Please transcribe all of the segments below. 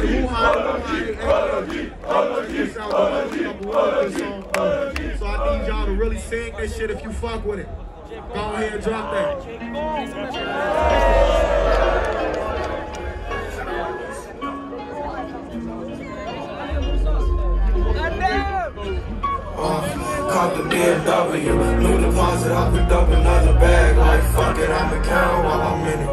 So I need y'all to really sing this shit if you fuck with it. Go ahead and drop that. Caught the BMW, new deposit, I picked up another bag. Like fuck it, I'ma count while I'm in it.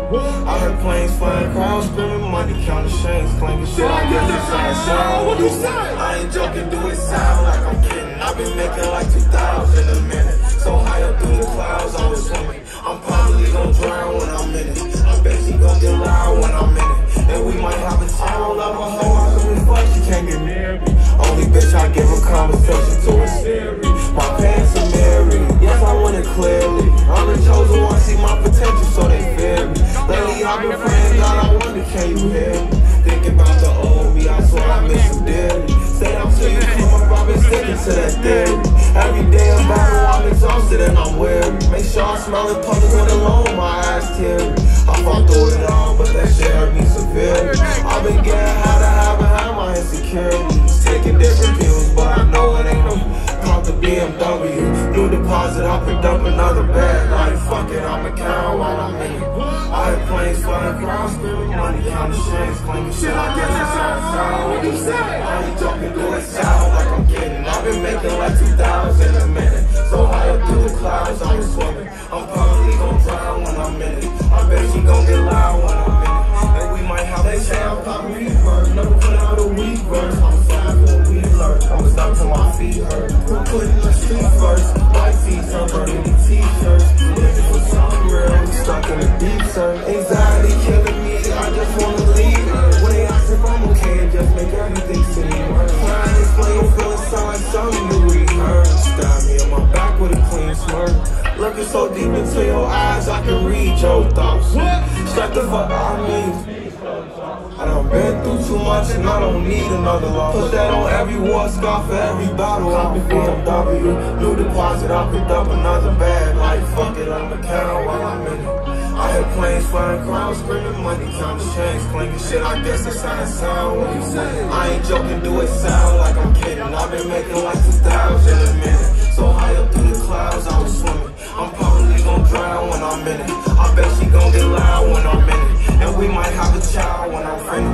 I heard planes flying, crowds screaming, money counting chains, shit. I guess it's not sound. What you say? I ain't joking, do it sound like I'm kidding. I've been making like 2,000 a minute. So high up through the clouds, I was swimming. I'm probably gonna drown when I'm in it. I bet she gonna get loud when I'm in it. And we might have a town love a hoe, I can fuck, she can't get near me. Only bitch I give a conversation to a Siri. My pants are married, yes I want it you hear me? Thinking about the old me, I swear I miss you dearly. Stay up till you come up, I've been sticking to that theory. Every day I'm battle, oh, I'm exhausted and I'm weary. Make sure I smell it public when alone, my eyes teary. I fought through it all, but that shit hurt me severely. I've been getting how to have and have my insecurities. Taking different pills, but I know it ain't no Caught the BMW, new deposit, I picked up another bag. You say? I ain't joking, do it sound like I'm kidding. I've been making like 2,000 a minute. So high up through the clouds, I'm swimming. I'm probably gonna drown when I'm in it. I bet she gon' get loud when I'm in it. And we might have say I'm popping reverb. Never put out a weak verse. Looking so deep into your eyes, I can read your thoughts. Shut the fuck up, I mean. I done been through too much and I don't need another loss. Put that on every war scar for every battle. I'm BMW, new deposit. I picked up another bag. Like fuck it, I'ma count while I'm in it. I hear planes flying, crowds screaming, money counting chains, clanking shit. I guess it sound. What you say? I ain't joking, do it sound like I'm kidding. I've been making when I'm in it. I bet she gon' get loud when I'm in it. And we might have a child when I'm pregnant.